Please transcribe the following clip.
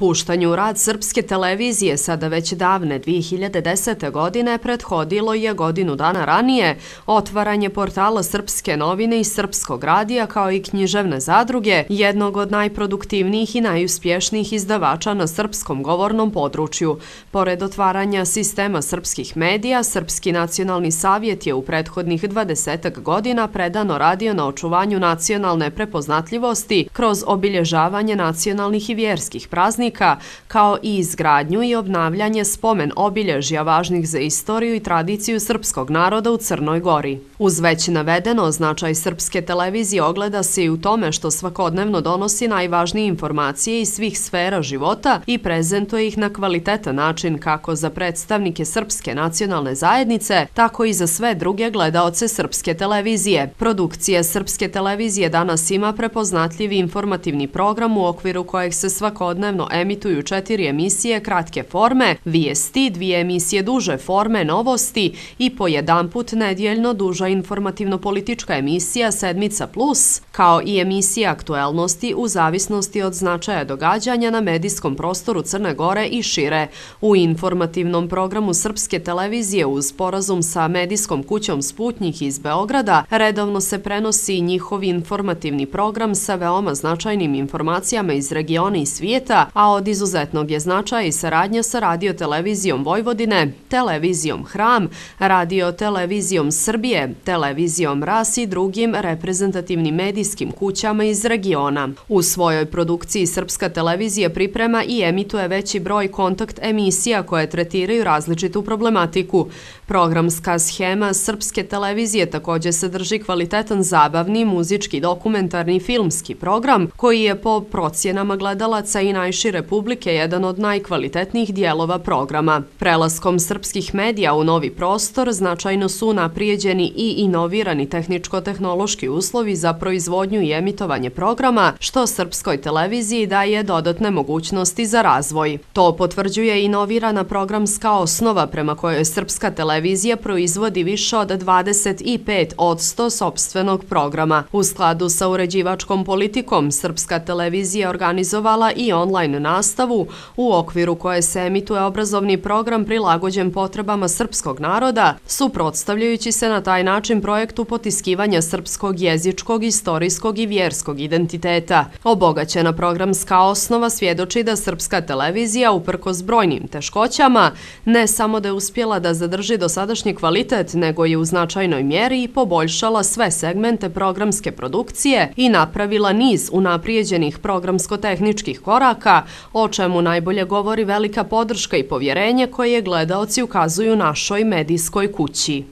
Puštanju rad srpske televizije sada već davne 2010. godine prethodilo je godinu dana ranije otvaranje portala Srpske novine i Srpskog radija kao i književne zadruge, jednog od najproduktivnijih i najuspješnijih izdavača na srpskom govornom području. Pored otvaranja sistema srpskih medija, Srpski nacionalni savjet je u prethodnih 20 godina predano radio na očuvanju nacionalne prepoznatljivosti kroz obilježavanje nacionalnih i vjerskih praznika spomenika, kao i izgradnju i obnavljanje spomen obilježja važnih za istoriju i tradiciju srpskog naroda u Crnoj Gori. Uz već navedeno, značaj srpske televizije ogleda se i u tome što svakodnevno donosi najvažnije informacije iz svih sfera života i prezentuje ih na kvalitetan način kako za predstavnike srpske nacionalne zajednice, tako i za sve druge gledaoce srpske televizije. Produkcija srpske televizije danas ima prepoznatljivi informativni program u okviru kojeg se svakodnevno emituju četiri emisije kratke forme, vijesti, dvije emisije duže forme, novosti i po jedan put nedjeljno duža informativno-politička emisija Sedmica Plus, kao i emisija aktuelnosti u zavisnosti od značaja događanja na medijskom prostoru Crne Gore i šire. U informativnom programu Srpske televizije uz porazum sa medijskom kućom Sputnjih iz Beograda redovno se prenosi njihov informativni program sa veoma značajnim informacijama iz regiona i svijeta, a od izuzetnog je značaja i saradnja sa radiotelevizijom Vojvodine, televizijom Hram, radiotelevizijom Srbije, televizijom RAS i drugim reprezentativnim medijskim kućama iz regiona. U svojoj produkciji Srpska televizija priprema i emituje veći broj kontakt emisija koje tretiraju različitu problematiku. Programska schema Srpske televizije također sadrži kvalitetan zabavni, muzički, dokumentarni filmski program koji je po procjenama gledalaca i najšire Republike jedan od najkvalitetnijih dijelova programa. Prelaskom srpskih medija u novi prostor značajno su naprijeđeni i inovirani tehničko-tehnološki uslovi za proizvodnju i emitovanje programa, što srpskoj televiziji daje dodatne mogućnosti za razvoj. To potvrđuje inovirana programska osnova prema kojoj srpska televizija proizvodi više od 25 od 100 sobstvenog programa. U skladu sa uređivačkom politikom, srpska televizija organizovala i online online nastavu u okviru koje se emituje obrazovni program prilagođen potrebama srpskog naroda, suprotstavljajući se na taj način projektu potiskivanja srpskog jezičkog, istorijskog i vjerskog identiteta. Obogaćena programska osnova svjedoči da srpska televizija, uprko s brojnim teškoćama, ne samo da je uspjela da zadrži dosadašnji kvalitet, nego je u značajnoj mjeri i poboljšala sve segmente programske produkcije i napravila niz unaprijeđenih programsko-tehničkih koraka, o čemu najbolje govori velika podrška i povjerenje koje gledaoci ukazuju našoj medijskoj kući.